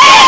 ஏய்